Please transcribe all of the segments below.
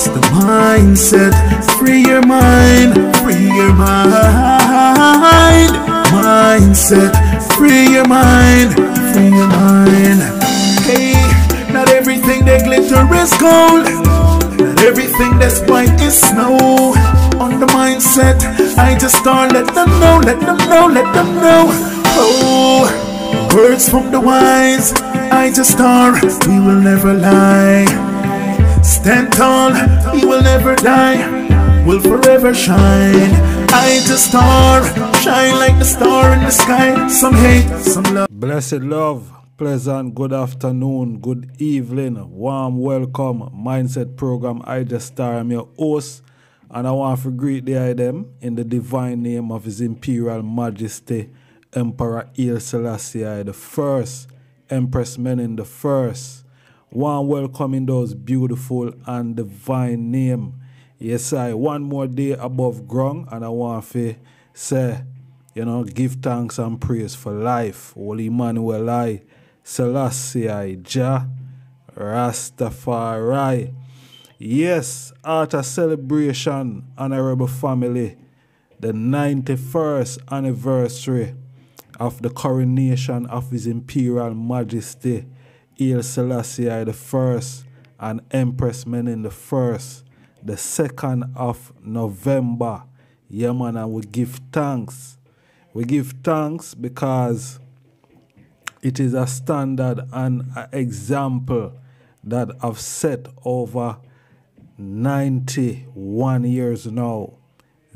It's the mindset. Free your mind, free your mind. Mindset. Free your mind, free your mind. Hey, not everything that glitter is gold. Not everything that's white is snow. On the mindset, I just start let them know, let them know, let them know. Oh, words from the wise. I just start, we will never lie. Stand tall, we will never die, will forever shine. Ijahstar, shine like the star in the sky. Some hate, some love. Blessed love, pleasant good afternoon, good evening, warm welcome, mindset program. Ijahstar, I'm your host, and I want to greet the item in the divine name of His Imperial Majesty, Emperor Haile Selassie the first, Empress Menen the first. One welcome in those beautiful and divine name. Yes, I one more day above ground, and I want to say, you know, give thanks and praise for life. Holy Emmanuel I, Selassie I, Jah, Rastafari. Yes, at a celebration, honorable family, the 91st anniversary of the coronation of His Imperial Majesty, Haile Selassie I the first and Empress Menen the first, the second of November. Yeah, man, and we give thanks. We give thanks because it is a standard and an example that I've set over 91 years now.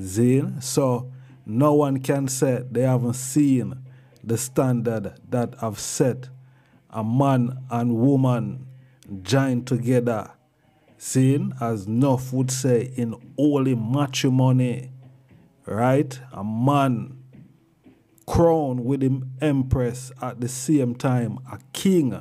Zin. So no one can say they haven't seen the standard that I've set. A man and woman joined together. Seeing as Nuff would say in holy matrimony. Right? A man crowned with him empress at the same time. A king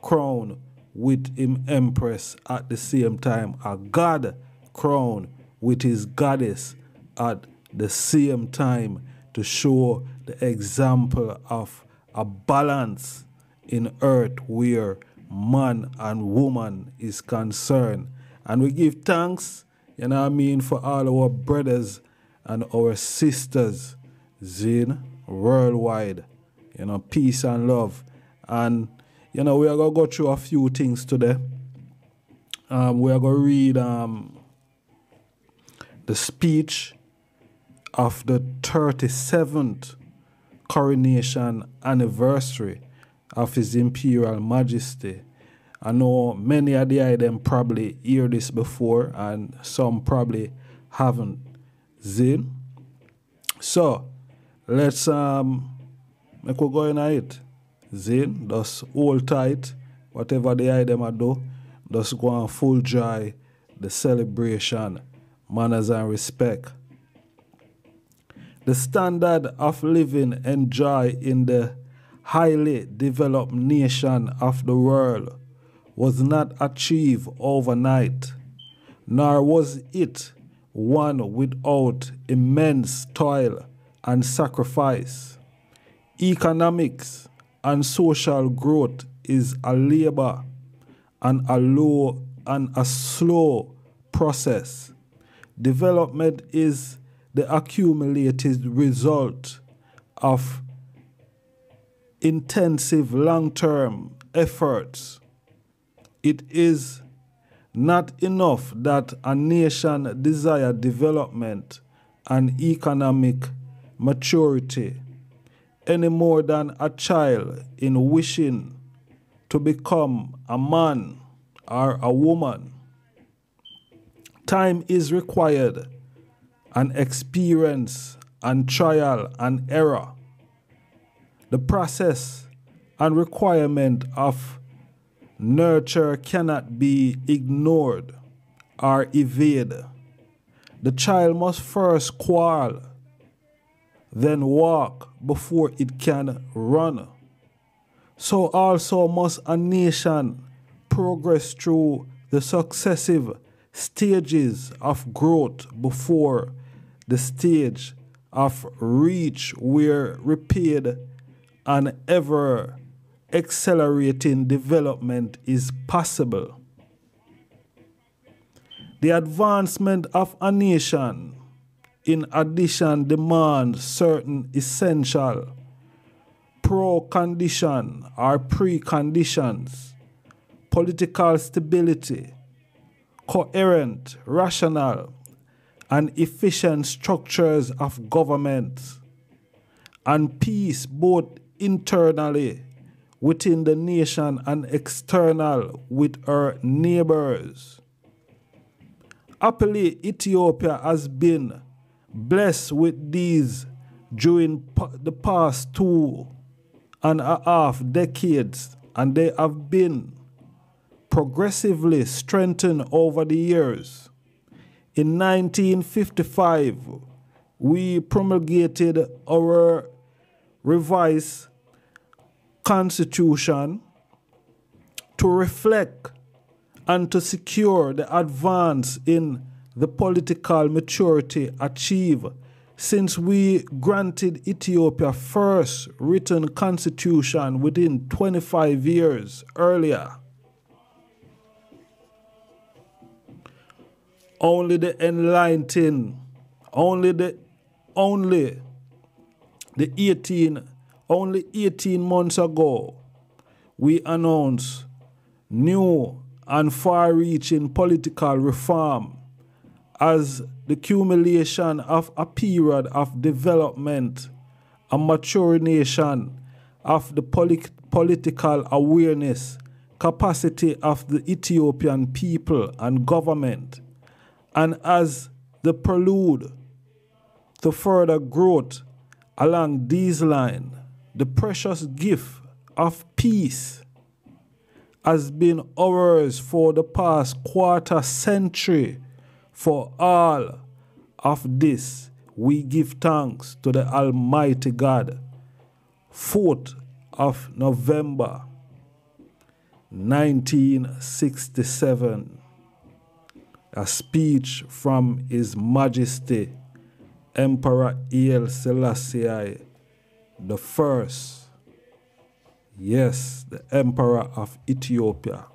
crowned with him empress at the same time. A god crowned with his goddess at the same time to show the example of a balance in earth where man and woman is concerned. And we give thanks, you know I mean, for all our brothers and our sisters, Zin, worldwide. You know, peace and love. And, you know, we are going to go through a few things today. Um, we are going to read um, the speech of the 37th coronation anniversary of His Imperial Majesty. I know many of the them probably hear this before and some probably haven't. Zin. So let's um make we go in it. Zin, just hold tight. Whatever the item I do, just go on full joy the celebration, manners and respect. The standard of living and joy in the highly developed nation of the world was not achieved overnight, nor was it one without immense toil and sacrifice. Economics and social growth is a labor and a low and a slow process. Development is the accumulated result of intensive long term efforts. It is not enough that a nation desire development and economic maturity any more than a child in wishing to become a man or a woman. Time is required and experience and trial and error. The process and requirement of nurture cannot be ignored or evaded. The child must first crawl, then walk before it can run. So also must a nation progress through the successive stages of growth before the stage of reach where rapid and ever accelerating development is possible. The advancement of a nation, in addition, demands certain essential pro condition or preconditions political stability, coherent, rational, and efficient structures of government, and peace both internally within the nation and external with our neighbors. Happily, Ethiopia has been blessed with these during the past two and a half decades, and they have been progressively strengthened over the years. In 1955, we promulgated our revised constitution to reflect and to secure the advance in the political maturity achieved since we granted Ethiopia first written constitution within 25 years earlier. Only the enlightened, only the only the 18 only 18 months ago we announced new and far-reaching political reform as the accumulation of a period of development and maturation of the polit- political awareness capacity of the Ethiopian people and government and as the prelude to further growth along these lines, the precious gift of peace has been ours for the past quarter century. For all of this, we give thanks to the Almighty God. 4th of November 1967 a speech from His Majesty Emperor Haile Selassie the First. Yes, the Emperor of Ethiopia.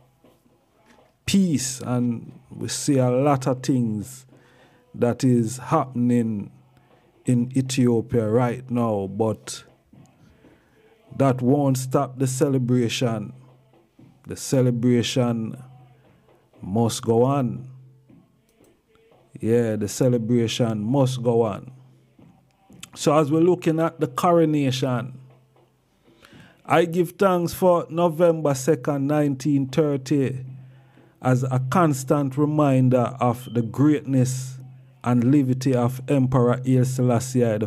Peace, and we see a lot of things that is happening in Ethiopia right now, but that won't stop the celebration. The celebration must go on yeah, the celebration must go on. So, as we're looking at the coronation, I give thanks for November 2nd, 1930, as a constant reminder of the greatness and levity of Emperor Haile Selassie I.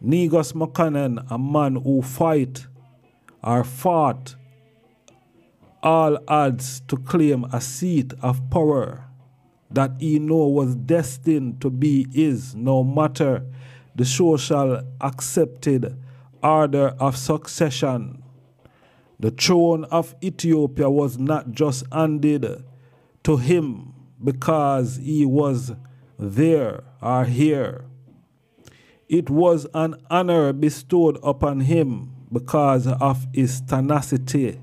Negus Makonnen, a man who fight or fought all odds to claim a seat of power that he know was destined to be his, no matter the social accepted order of succession. The throne of Ethiopia was not just handed to him because he was there or here. It was an honor bestowed upon him because of his tenacity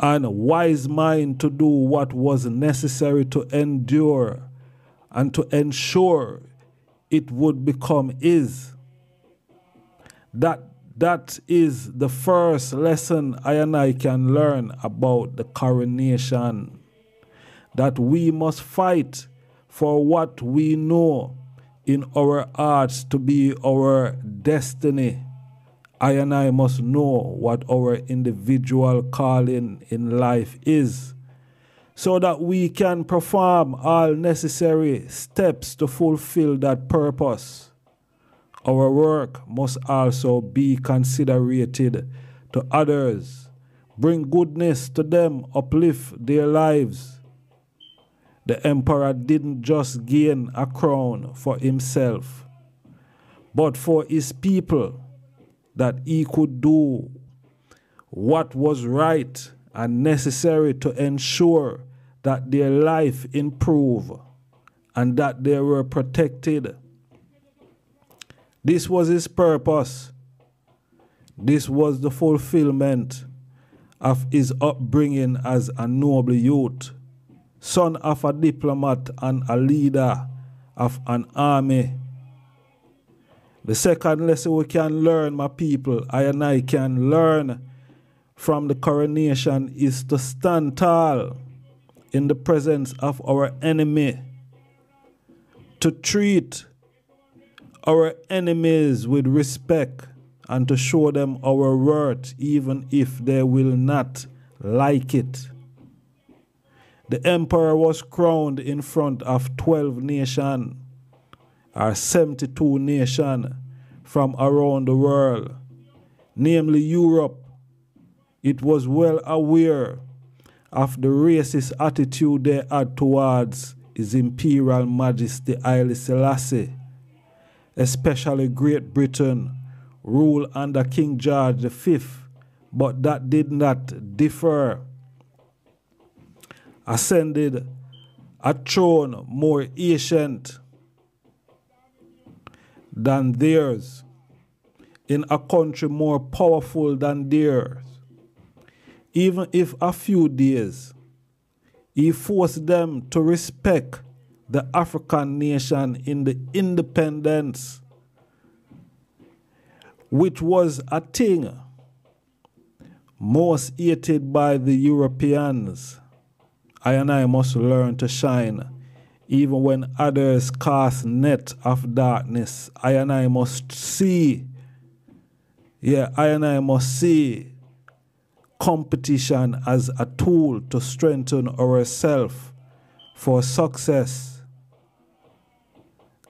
and a wise mind to do what was necessary to endure and to ensure it would become his. That that is the first lesson I and I can learn about the coronation. That we must fight for what we know in our hearts to be our destiny I and I must know what our individual calling in life is so that we can perform all necessary steps to fulfill that purpose. Our work must also be considerated to others, bring goodness to them, uplift their lives. The emperor didn't just gain a crown for himself, but for his people that he could do what was right and necessary to ensure that their life improved and that they were protected. This was his purpose. This was the fulfillment of his upbringing as a noble youth. son of a diplomat and a leader of an army. The second lesson we can learn, my people, I and I can learn from the coronation is to stand tall in the presence of our enemy, to treat our enemies with respect and to show them our worth even if they will not like it. The emperor was crowned in front of 12 nations or 72 nations from around the world, namely Europe. It was well aware of the racist attitude they had towards His Imperial Majesty Haile Selassie, especially Great Britain, ruled under King George V, but that did not differ. Ascended a throne more ancient than theirs, in a country more powerful than theirs even if a few days, he forced them to respect the African nation in the independence, which was a thing most hated by the Europeans. I and I must learn to shine. Even when others cast net of darkness, I and I must see. Yeah, I and I must see competition as a tool to strengthen ourselves for success.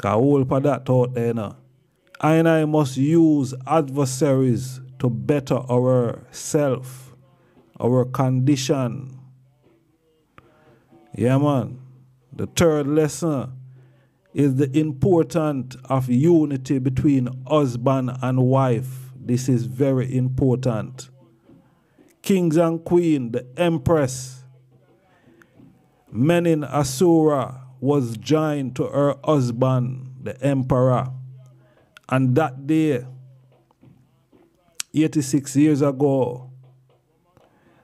That out there. I and I must use adversaries to better ourself, our condition. Yeah man. The third lesson is the importance of unity between husband and wife. This is very important kings and queen, the empress. Menen Asfaw was joined to her husband, the emperor. And that day, 86 years ago,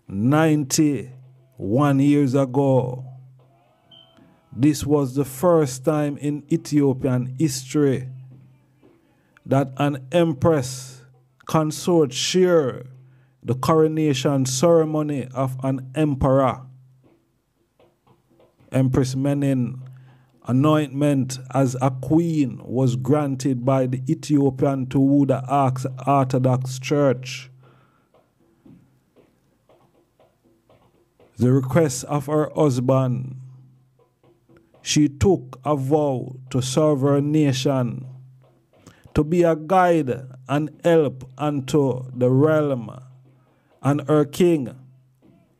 91 years ago, this was the first time in Ethiopian history that an empress consort shared the coronation ceremony of an emperor. Empress Menen anointment as a queen was granted by the Ethiopian Tewahedo Orthodox Church. The request of her husband, she took a vow to serve her nation, to be a guide and help unto the realm and her king.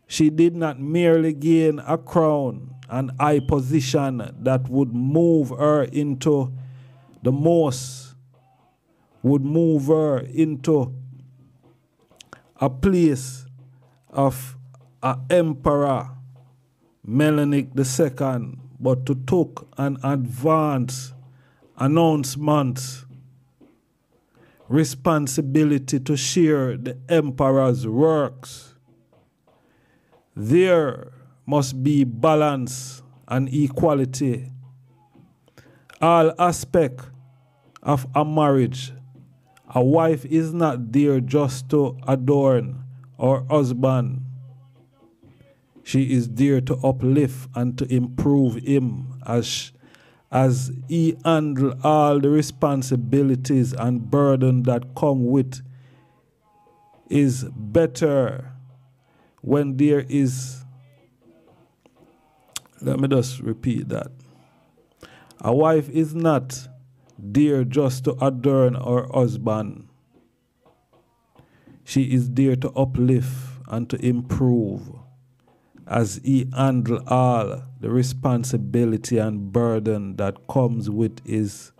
She did not merely gain a crown and high position that would move her into the most, would move her into a place of an emperor, Menelik II, but to took an advance announcement responsibility to share the emperor's works. There must be balance and equality. All aspect of a marriage, a wife is not there just to adorn her husband. She is there to uplift and to improve him as as he handle all the responsibilities and burden that come with is better when there is let me just repeat that. A wife is not there just to adorn her husband. She is there to uplift and to improve as he handle all the responsibility and burden that comes with his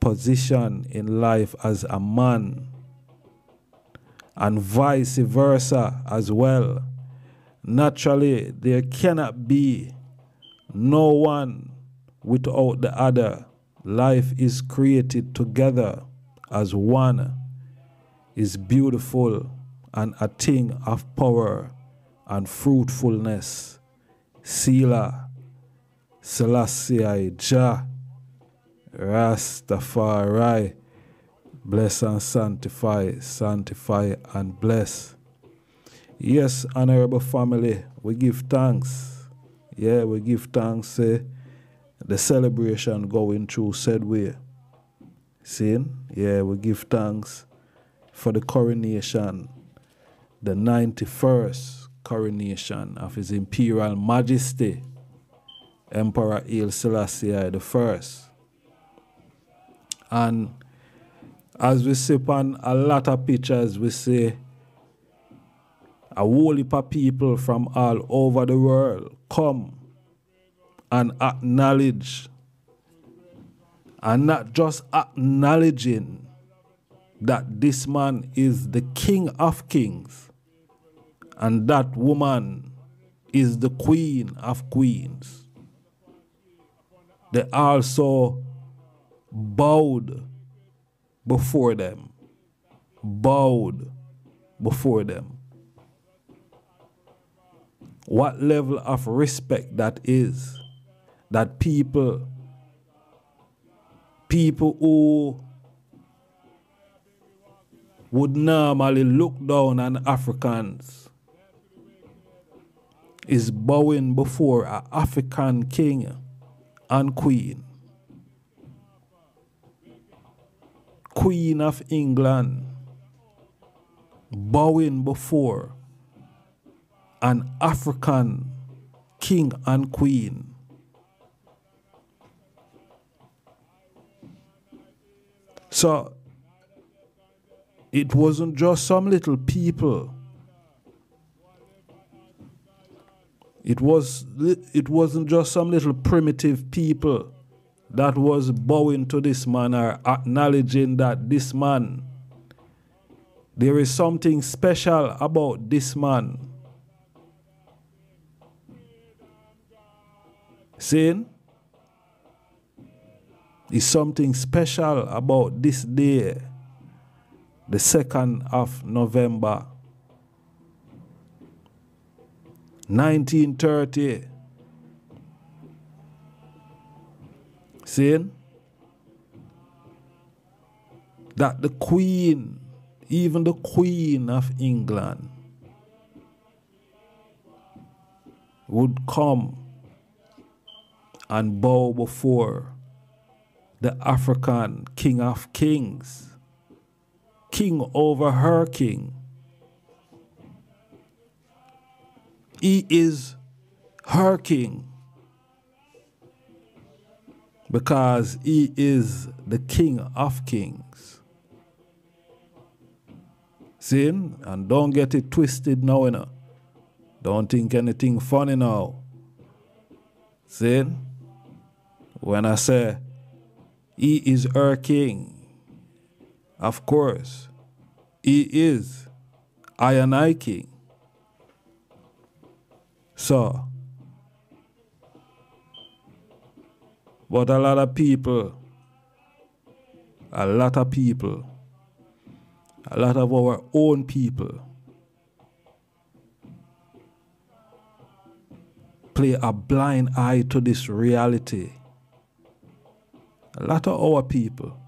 position in life as a man and vice versa as well. Naturally there cannot be no one without the other. Life is created together as one. Is beautiful and a thing of power and fruitfulness. Selah, Selassie, Jah, Rastafari, bless and sanctify, sanctify and bless. Yes, honorable family, we give thanks. Yeah, we give thanks. Eh, the celebration going through said way. Seeing? Yeah, we give thanks for the coronation, the 91st coronation of His Imperial Majesty, Emperor Haile Selassie I. And as we see upon a lot of pictures, we see a whole heap of people from all over the world come and acknowledge, and not just acknowledging that this man is the King of Kings and that woman is the Queen of Queens. They also bowed before them, bowed before them what level of respect that is that people people who would normally look down on Africans is bowing before an African king and queen. Queen of England bowing before an African king and queen. So it wasn't just some little people. It was it wasn't just some little primitive people that was bowing to this man or acknowledging that this man there is something special about this man. Saying is something special about this day, the 2nd of November 1930. Saying that the Queen, even the Queen of England, would come and bow before the African King of Kings, King over her King. He is her King because he is the King of Kings. See? And don't get it twisted now, you know. Don't think anything funny now. See? When I say he is her king, of course, he is I and I king. So, but a lot of people, a lot of people, a lot of our own people play a blind eye to this reality. A lot of our people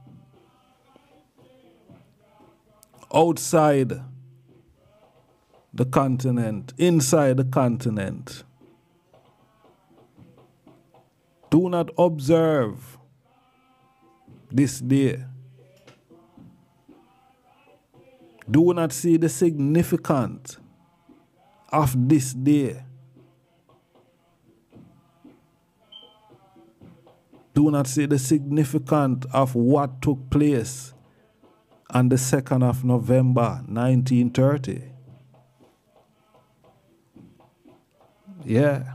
outside the continent, inside the continent, do not observe this day. Do not see the significance of this day. do not see the significance of what took place on the 2nd of November 1930. Yeah.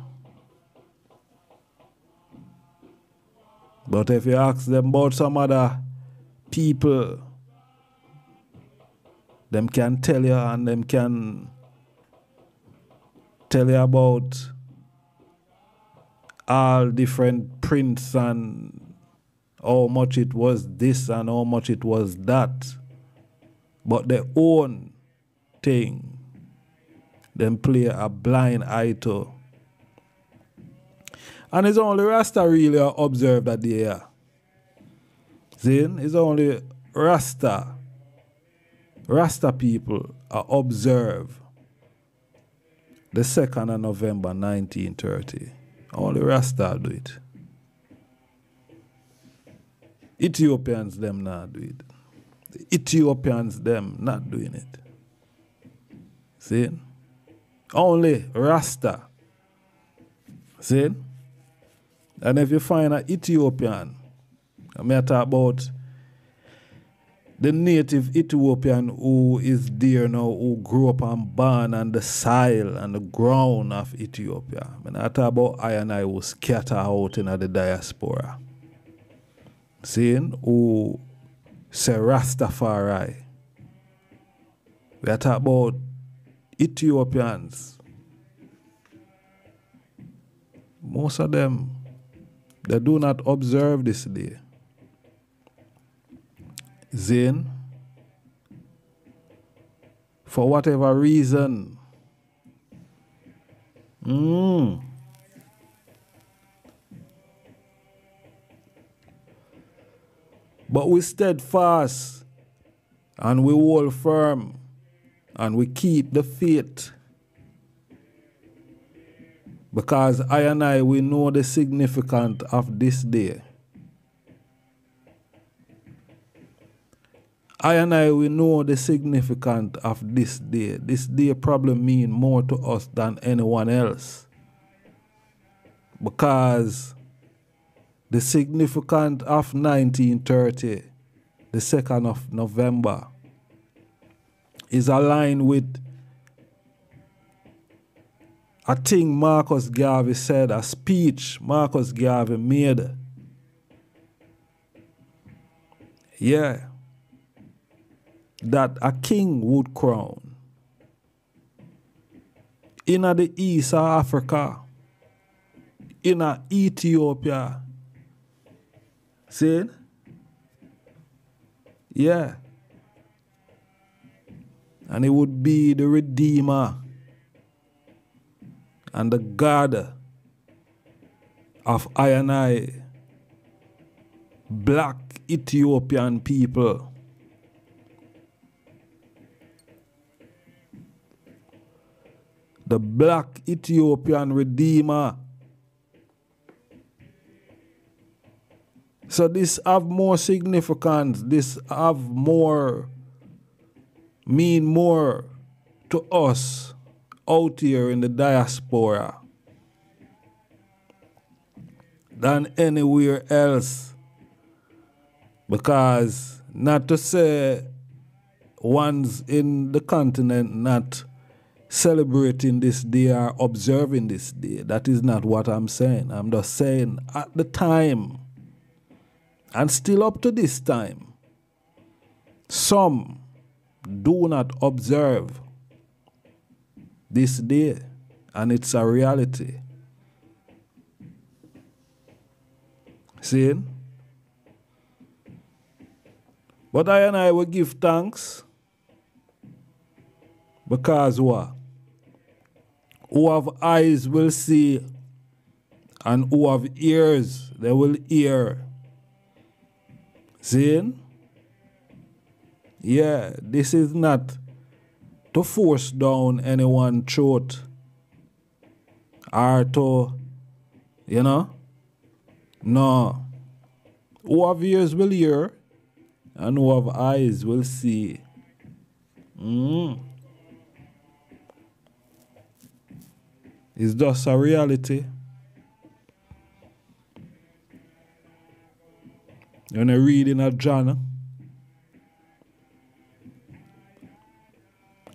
But if you ask them about some other people, them can tell you and them can tell you about all different prints and how much it was this and how much it was that. But their own thing, them play a blind eye to. And it's only Rasta really observe that day. Yeah. See, it's only Rasta. Rasta people are observe the 2nd of November 1930. Only Rasta do it. Ethiopians them not do it. The Ethiopians them not doing it. See? Only Rasta. See? And if you find an Ethiopian, I may talk about the native Ethiopian who is there now, who grew up and born on the soil and the ground of Ethiopia. I talk about I and I who scatter out in the diaspora. Seeing who say Rastafari. We are talking about Ethiopians. Most of them, they do not observe this day. Then, for whatever reason, mm, but we steadfast and we hold firm and we keep the faith. Because I and I, we know the significance of this day. I and I, we know the significance of this day. This day probably mean more to us than anyone else. Because the significance of 1930, the 2nd of November, is aligned with a thing Marcus Garvey said, a speech Marcus Garvey made. Yeah. That a king would crown. In the east of Africa, in Ethiopia. See? Yeah. And it would be the Redeemer and the God of I and I, black Ethiopian people. The black Ethiopian Redeemer. So this have more significance. This have more mean more to us out here in the diaspora than anywhere else. Because not to say ones in the continent not celebrating this day or observing this day. That is not what I'm saying. I'm just saying at the time and still up to this time, some do not observe this day, and it's a reality. See? But I and I will give thanks because what? Who have eyes will see, and who have ears they will hear. See? Yeah, this is not to force down anyone's throat or to, you know, no. Who have ears will hear, and who have eyes will see. Mm. It's just a reality. When I read in a John,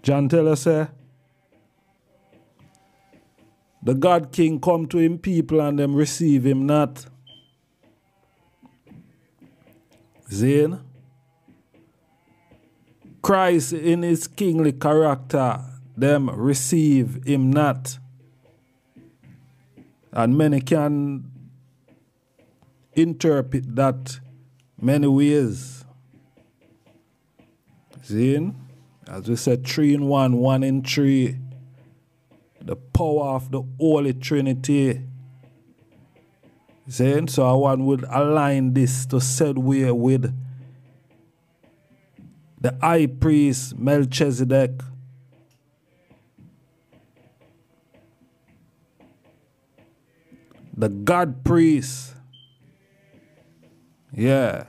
John tell us, eh, the God King come to him people and them receive him not. Zane. Christ in his kingly character, them receive him not. And many can interpret that many ways. See? As we said, three in one, one in three. The power of the Holy Trinity. Saying so one would align this to said way with the high priest Melchizedek. The God priest. Yeah.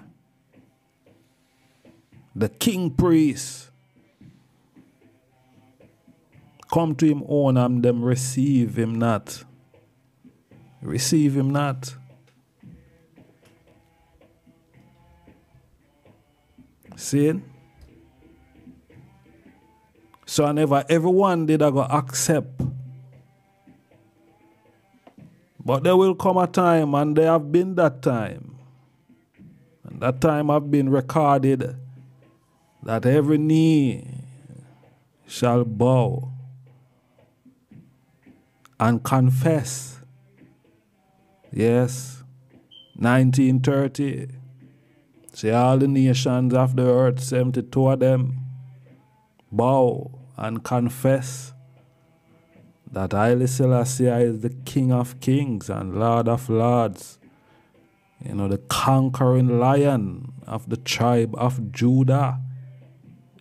The king priest. Come to him own and them receive him not. Receive him not. See? So I never everyone did I go accept. But there will come a time, and there have been that time. And that time have been recorded that every knee shall bow and confess. Yes, 1930. See all the nations of the earth, 72 of them, bow and confess that Haile Selassie is the King of Kings and Lord of Lords. You know, the conquering lion of the tribe of Judah,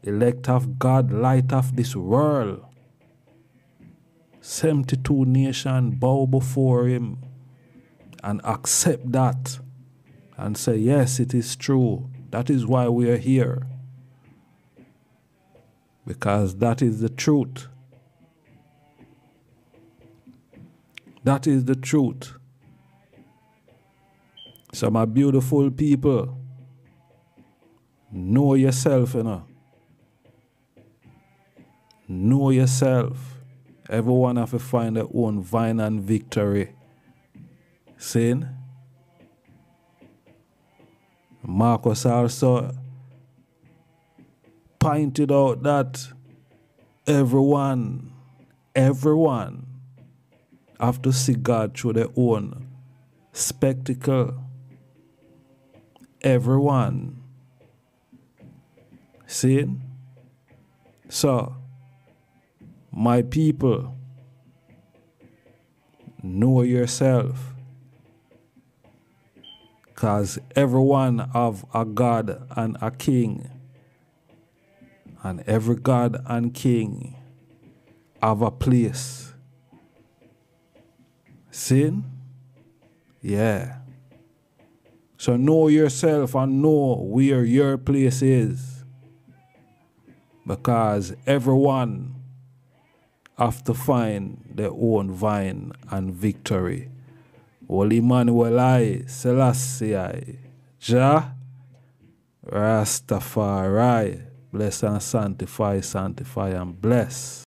elect of God, light of this world. 72 nation bow before him and accept that and say, Yes, it is true. That is why we are here. Because that is the truth. That is the truth. So, my beautiful people, know yourself, you know. Know yourself. Everyone have to find their own vine and victory. Saying, Marcus also pointed out that everyone, everyone have to see God through their own spectacle. Everyone. See? So, my people, know yourself. Because everyone have a God and a king. And every God and king have a place. Sin? Yeah. So know yourself and know where your place is. Because everyone to find their own vine and victory. Holy Emmanuel I, Selassie I, Jah, Rastafari, bless and sanctify, sanctify and bless.